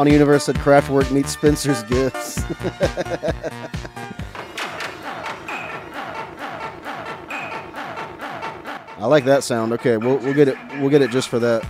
On the universe said Kraftwerk meets Spencer's Gifts. I like that sound. Okay, we'll, we'll get it. We'll get it just for that.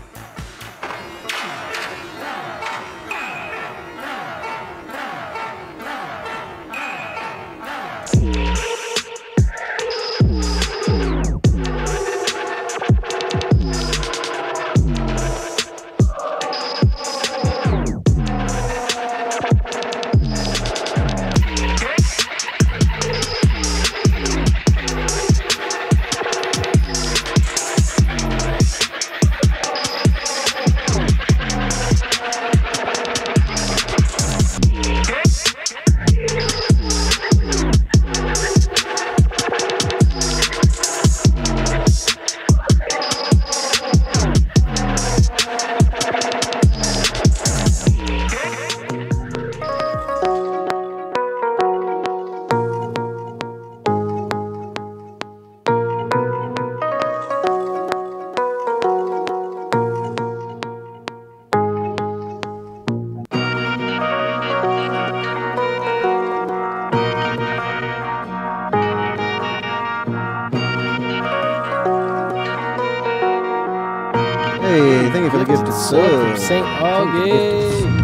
Hey, thank you for the gift of sub. St. August.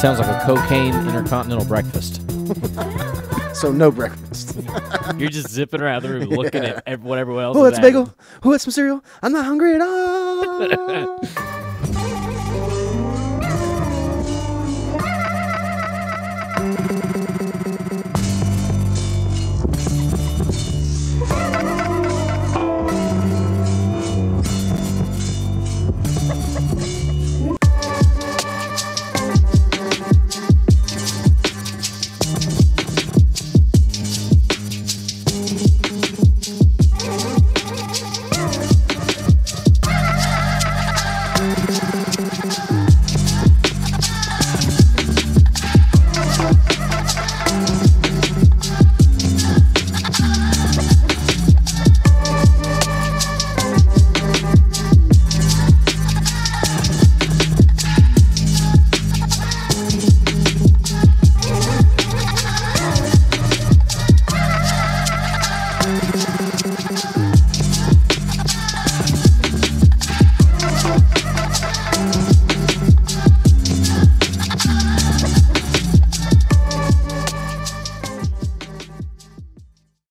Sounds like a cocaine intercontinental breakfast. So no breakfast. You're just zipping around the room looking at ev- what everyone else Who is wants bagel? having. Who wants some cereal? I'm not hungry at all.